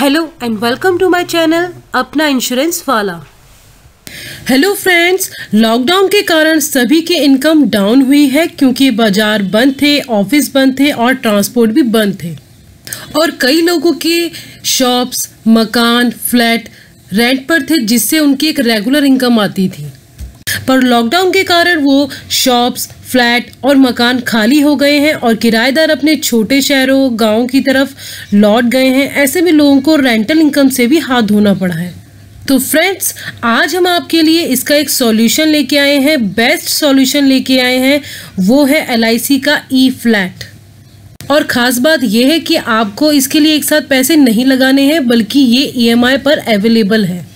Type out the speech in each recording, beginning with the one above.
Hello and welcome to my channel अपना insurance वाला hello friends lockdown के कारण सभी के इनकम डाउन हुई है क्योंकि बाज़ार बंद थे ऑफ़िस बंद थे और ट्रांसपोर्ट भी बंद थे। और कई लोगों के शॉप्स मकान फ्लैट रेंट पर थे, जिससे उनकी एक रेगुलर इनकम आती थी। पर लॉकडाउन के कारण वो शॉप्स फ्लैट और मकान खाली हो गए हैं और किराएदार अपने छोटे शहरों, गाँव की तरफ़ लौट गए हैं। ऐसे में लोगों को रेंटल इनकम से भी हाथ धोना पड़ा है। तो फ्रेंड्स आज हम आपके लिए इसका एक सॉल्यूशन लेके आए हैं। बेस्ट सॉल्यूशन लेके आए हैं, वो है एलआईसी का ई फ्लैट और ख़ास बात यह है कि आपको इसके लिए एक साथ पैसे नहीं लगाने हैं, बल्कि ये ईएमआई पर अवेलेबल है।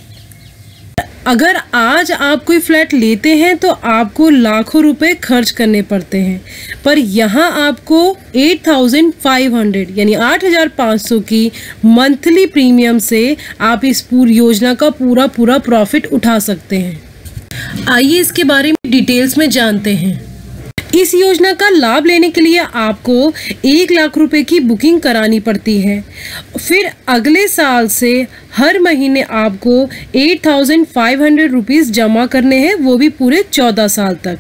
अगर आज आप कोई फ्लैट लेते हैं तो आपको लाखों रुपए खर्च करने पड़ते हैं। पर यहाँ आपको 8,500 यानी 8,500 की मंथली प्रीमियम से आप इस पूरी योजना का पूरा पूरा प्रॉफिट उठा सकते हैं। आइए इसके बारे में डिटेल्स में जानते हैं। इस योजना का लाभ लेने के लिए आपको एक लाख रुपए की बुकिंग करानी पड़ती है। फिर अगले साल से हर महीने आपको eight thousand five hundred rupees जमा करने हैं, वो भी पूरे चौदह साल तक।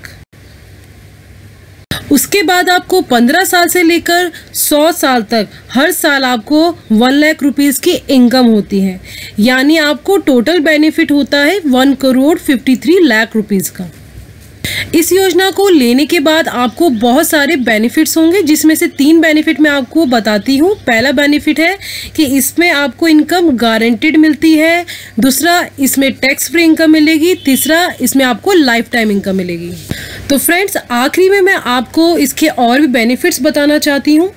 उसके बाद आपको पंद्रह साल से लेकर सौ साल तक हर साल आपको वन लाख रुपीज़ की इनकम होती है। यानी आपको टोटल बेनिफिट होता है one crore fifty three lakh rupees का। इस योजना को लेने के बाद आपको बहुत सारे बेनिफिट्स होंगे, जिसमें से तीन बेनिफिट मैं आपको बताती हूँ। पहला बेनिफिट है कि इसमें आपको इनकम गारंटेड मिलती है, दूसरा इसमें टैक्स फ्री इनकम मिलेगी, तीसरा इसमें आपको लाइफ टाइम इनकम मिलेगी। तो फ्रेंड्स आखिरी में मैं आपको इसके और भी बेनिफिट्स बताना चाहती हूँ।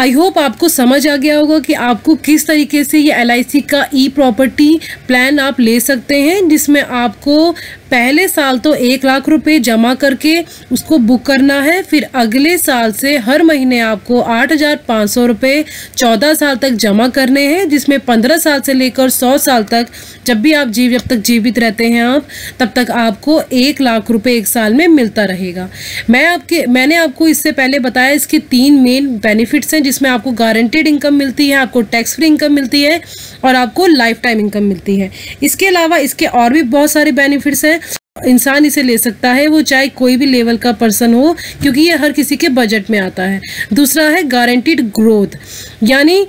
आई होप आपको समझ आ गया होगा कि आपको किस तरीके से ये एलआईसी का ई प्रॉपर्टी प्लान आप ले सकते हैं, जिसमें आपको पहले साल तो एक लाख रुपए जमा करके उसको बुक करना है, फिर अगले साल से हर महीने आपको आठ हज़ार पाँच सौ रुपये चौदह साल तक जमा करने हैं, जिसमें पंद्रह साल से लेकर सौ साल तक जब भी आप जीव, जब तक जीवित रहते हैं आप, तब तक आपको एक लाख रुपए एक साल में मिलता रहेगा। मैं आपके, मैंने आपको इससे पहले बताया इसके तीन मेन बेनिफिट्स हैं जिसमें आपको गारंटेड इनकम मिलती है, आपको टैक्स फ्री इनकम मिलती है और आपको लाइफ टाइम इनकम मिलती है। इसके अलावा इसके और भी बहुत सारे बेनिफिट्स हैं। इंसान इसे ले सकता है, वो चाहे कोई भी लेवल का पर्सन हो, क्योंकि ये हर किसी के बजट में आता है। दूसरा है गारंटीड ग्रोथ यानी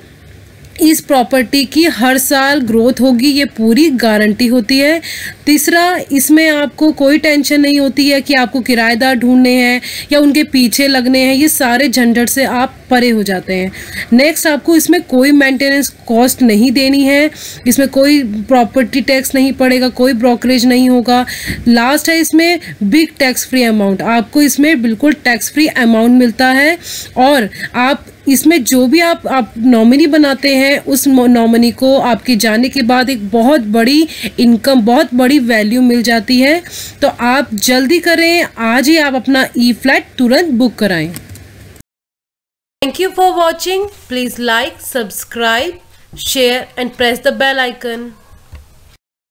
इस प्रॉपर्टी की हर साल ग्रोथ होगी, ये पूरी गारंटी होती है। तीसरा, इसमें आपको कोई टेंशन नहीं होती है कि आपको किराएदार ढूँढने हैं या उनके पीछे लगने हैं, ये सारे झंझट से आप परे हो जाते हैं। नेक्स्ट आपको इसमें कोई मेंटेनेंस कॉस्ट नहीं देनी है, इसमें कोई प्रॉपर्टी टैक्स नहीं पड़ेगा, कोई ब्रोकरेज नहीं होगा। लास्ट है इसमें बिग टैक्स फ्री अमाउंट आपको इसमें बिल्कुल टैक्स फ्री अमाउंट मिलता है और आप इसमें जो भी आप आप नॉमिनी बनाते हैं, उस नॉमिनी को आपके जाने के बाद एक बहुत बड़ी इनकम बहुत बड़ी वैल्यू मिल जाती है। तो आप जल्दी करें, आज ही आप अपना ई फ्लैट तुरंत बुक कराएँ। Thank you for watching please like subscribe share and press the bell icon